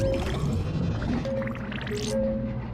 Thank you.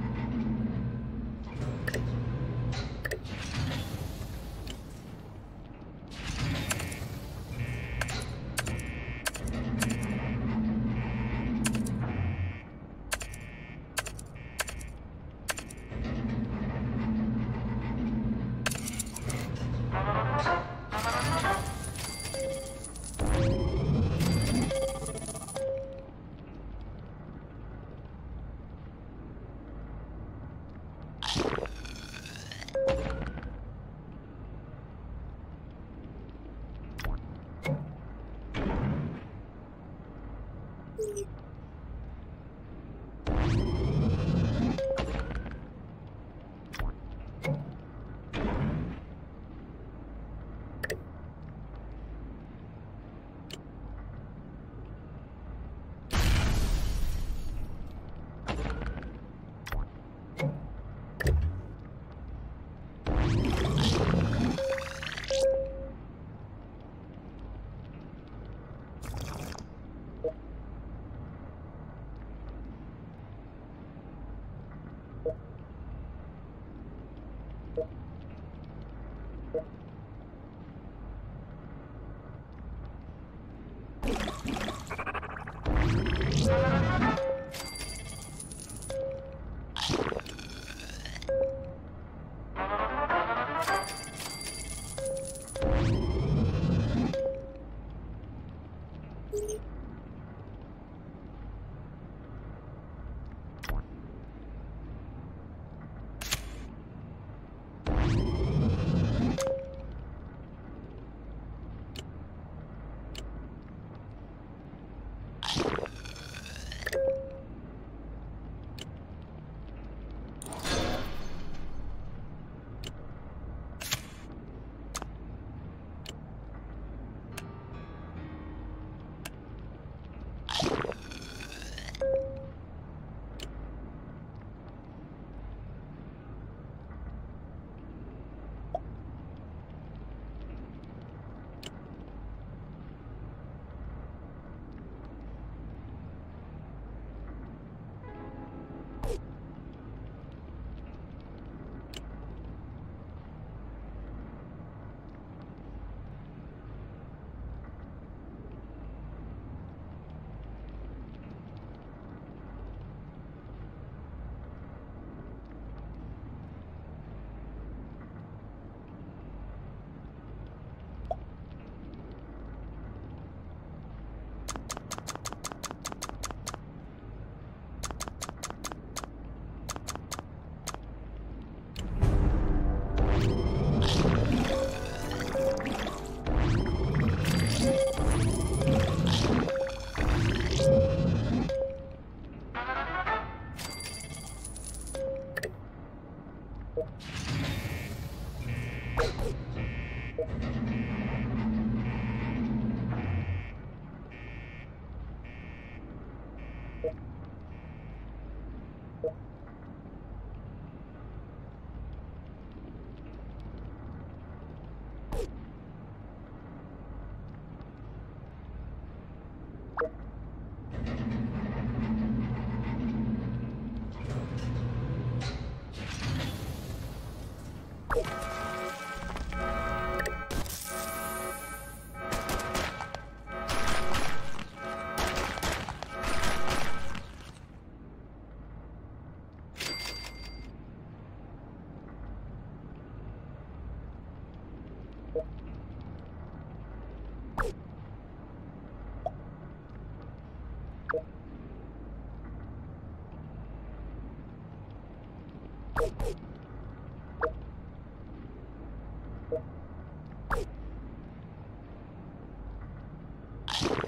you